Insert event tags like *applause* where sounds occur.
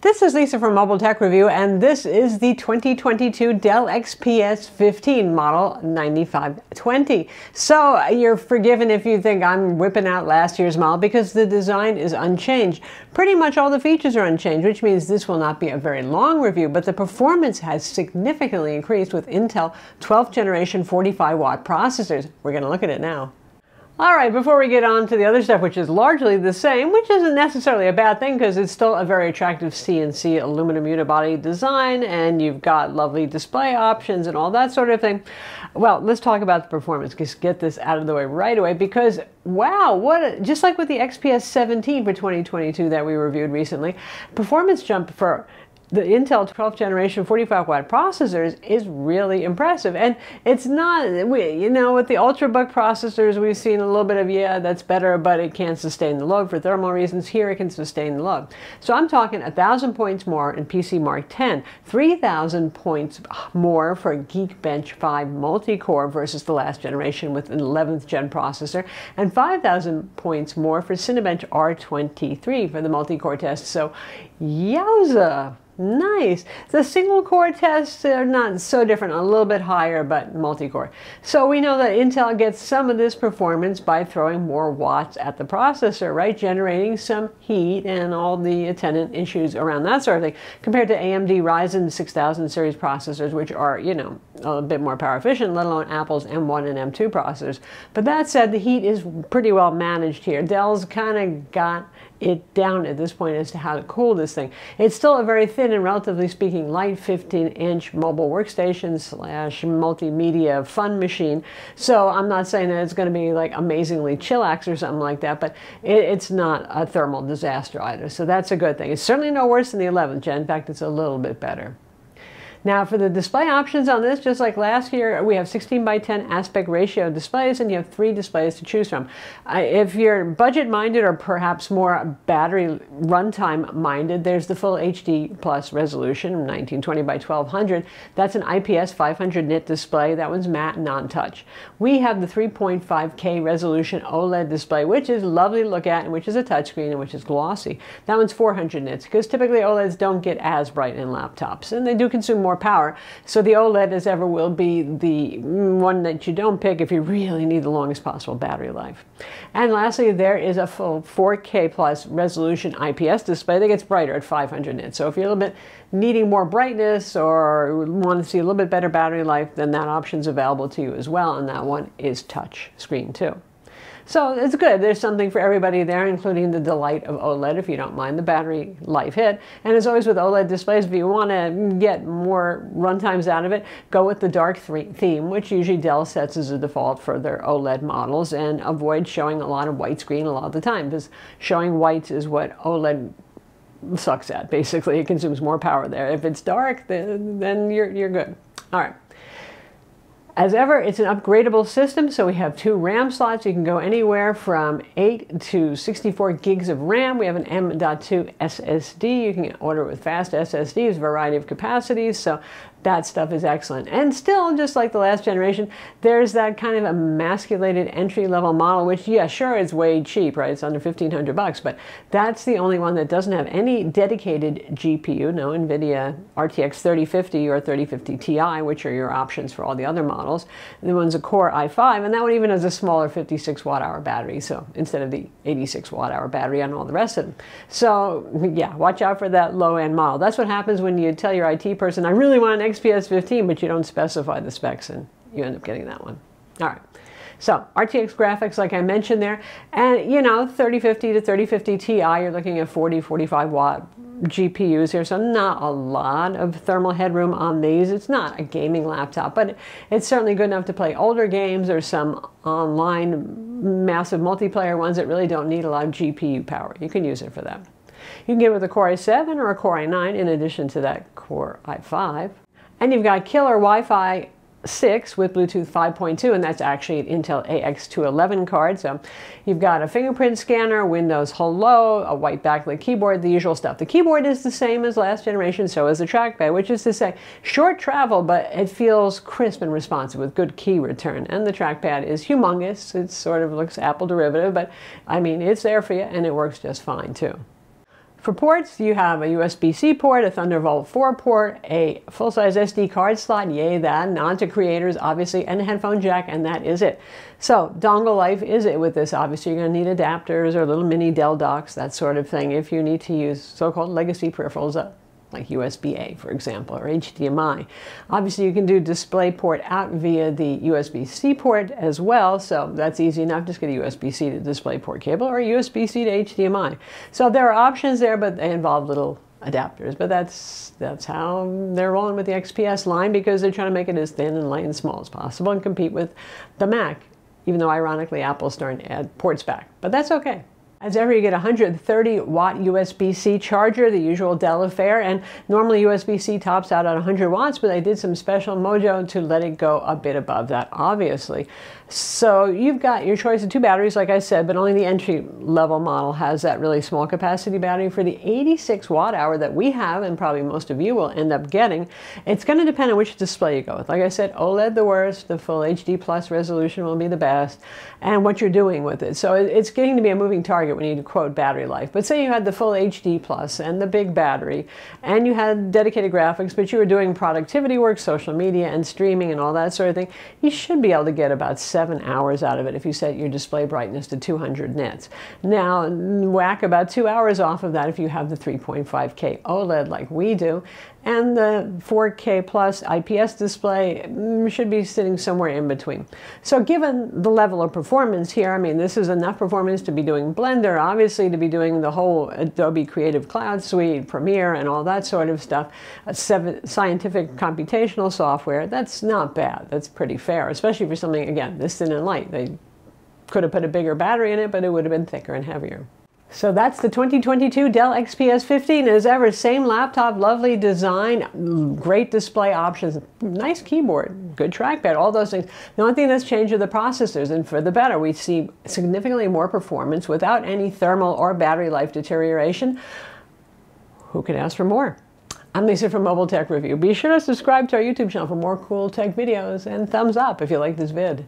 This is Lisa from Mobile Tech Review, and this is the 2022 Dell XPS 15 model 9520. So you're forgiven if you think I'm whipping out last year's model because the design is unchanged. Pretty much all the features are unchanged, which means this will not be a very long review, but the performance has significantly increased with Intel 12th generation 45 watt processors. We're going to look at it now. All right, before we get on to the other stuff, which is largely the same, which isn't necessarily a bad thing because it's still a very attractive CNC aluminum unibody design and you've got lovely display options and all that sort of thing. Well, let's talk about the performance. Just get this out of the way right away because wow, what a, just like with the XPS 17 for 2022 that we reviewed recently, performance jump for the Intel 12th generation 45 watt processors is really impressive. And it's not, we, you know, with the Ultrabook processors, we've seen a little bit of, yeah, that's better, but it can't sustain the load for thermal reasons. Here it can sustain the load. So I'm talking 1,000 points more in PC Mark 10, 3,000 points more for Geekbench 5 multi-core versus the last generation with an 11th gen processor, and 5,000 points more for Cinebench R23 for the multi-core test. So yowza! Nice. The single core tests are not so different, a little bit higher, but multi-core. So we know that Intel gets some of this performance by throwing more watts at the processor, right? Generating some heat and all the attendant issues around that sort of thing, compared to AMD Ryzen 6000 series processors, which are, you know, a bit more power efficient, let alone Apple's M1 and M2 processors. But that said, the heat is pretty well managed here. Dell's kind of got it down at this point as to how to cool this thing. It's still a very thin and relatively speaking light 15 inch mobile workstation slash multimedia fun machine. So I'm not saying that it's going to be like amazingly chillax or something like that, but it, it's not a thermal disaster either. So that's a good thing. It's certainly no worse than the 11th gen. In fact, it's a little bit better. Now for the display options on this, just like last year, we have 16 by 10 aspect ratio displays and you have three displays to choose from. Uh, if you're budget minded or perhaps more battery runtime minded, there's the full HD plus resolution, 1920 by 1200. That's an IPS 500 nit display. That one's matte non-touch. We have the 3.5K resolution OLED display, which is lovely to look at and which is a touchscreen and which is glossy. That one's 400 nits because typically OLEDs don't get as bright in laptops and they do consume more more power. So the OLED as ever will be the one that you don't pick if you really need the longest possible battery life. And lastly, there is a full 4K plus resolution IPS display that gets brighter at 500 nits. So if you're a little bit needing more brightness or want to see a little bit better battery life, then that option is available to you as well. And that one is touch screen too. So it's good. There's something for everybody there, including the delight of OLED if you don't mind the battery life hit. And as always with OLED displays, if you want to get more runtimes out of it, go with the dark theme, which usually Dell sets as a default for their OLED models, and avoid showing a lot of white screen a lot of the time, because showing whites is what OLED sucks at. Basically, it consumes more power there. If it's dark, then, then you're, you're good. All right. As ever, it's an upgradable system, so we have two RAM slots. You can go anywhere from 8 to 64 gigs of RAM. We have an M.2 SSD. You can order with fast SSDs, a variety of capacities, so that stuff is excellent. And still, just like the last generation, there's that kind of emasculated entry-level model, which, yeah, sure, it's way cheap, right? It's under 1500 bucks, but that's the only one that doesn't have any dedicated GPU, no NVIDIA RTX 3050 or 3050 Ti, which are your options for all the other models. The one's a Core i5, and that one even has a smaller 56 watt-hour battery, so instead of the 86 watt-hour battery on all the rest of them. So, *laughs* yeah, watch out for that low-end model. That's what happens when you tell your IT person, I really want an XPS 15, but you don't specify the specs and you end up getting that one. All right. So RTX graphics, like I mentioned there, and you know, 3050 to 3050 Ti, you're looking at 40, 45 watt GPUs here, so not a lot of thermal headroom on these. It's not a gaming laptop, but it's certainly good enough to play older games or some online massive multiplayer ones that really don't need a lot of GPU power. You can use it for that. You can get it with a Core i7 or a Core i9 in addition to that Core i5. And you've got killer Wi-Fi 6 with Bluetooth 5.2, and that's actually an Intel AX211 card. So you've got a fingerprint scanner, Windows Hello, a white backlit keyboard, the usual stuff. The keyboard is the same as last generation, so is the trackpad, which is to say, short travel, but it feels crisp and responsive with good key return. And the trackpad is humongous. It sort of looks Apple derivative, but I mean, it's there for you, and it works just fine too. For ports, you have a USB-C port, a Thunderbolt 4 port, a full-size SD card slot, yay that, nod to creators, obviously, and a headphone jack, and that is it. So, dongle life is it with this. Obviously, you're going to need adapters or little mini Dell docks, that sort of thing, if you need to use so-called legacy peripherals uh, like USB-A, for example, or HDMI. Obviously, you can do DisplayPort out via the USB-C port as well, so that's easy enough. Just get a USB-C to DisplayPort cable or a USB-C to HDMI. So there are options there, but they involve little adapters. But that's that's how they're rolling with the XPS line because they're trying to make it as thin and light and small as possible and compete with the Mac. Even though ironically Apple's starting to add ports back, but that's okay. As ever, you get a 130 watt USB-C charger, the usual Dell affair, and normally USB-C tops out at 100 watts, but I did some special mojo to let it go a bit above that, obviously. So you've got your choice of two batteries, like I said, but only the entry level model has that really small capacity battery. For the 86 watt hour that we have, and probably most of you will end up getting, it's going to depend on which display you go with. Like I said, OLED the worst, the full HD plus resolution will be the best, and what you're doing with it. So it's getting to be a moving target when you quote battery life. But say you had the full HD plus and the big battery, and you had dedicated graphics, but you were doing productivity work, social media, and streaming and all that sort of thing, you should be able to get about seven hours out of it if you set your display brightness to 200 nits. Now, whack about two hours off of that if you have the 3.5K OLED like we do, and the 4K plus IPS display mm, should be sitting somewhere in between. So given the level of performance here, I mean, this is enough performance to be doing Blender, obviously to be doing the whole Adobe Creative Cloud Suite, Premiere, and all that sort of stuff, scientific computational software, that's not bad. That's pretty fair, especially for something, again, this thin and light. They could have put a bigger battery in it, but it would have been thicker and heavier. So that's the 2022 Dell XPS 15. As ever, same laptop, lovely design, great display options, nice keyboard, good trackpad, all those things. The only thing that's changed are the processors, and for the better. We see significantly more performance without any thermal or battery life deterioration. Who could ask for more? I'm Lisa from Mobile Tech Review. Be sure to subscribe to our YouTube channel for more cool tech videos and thumbs up if you like this vid.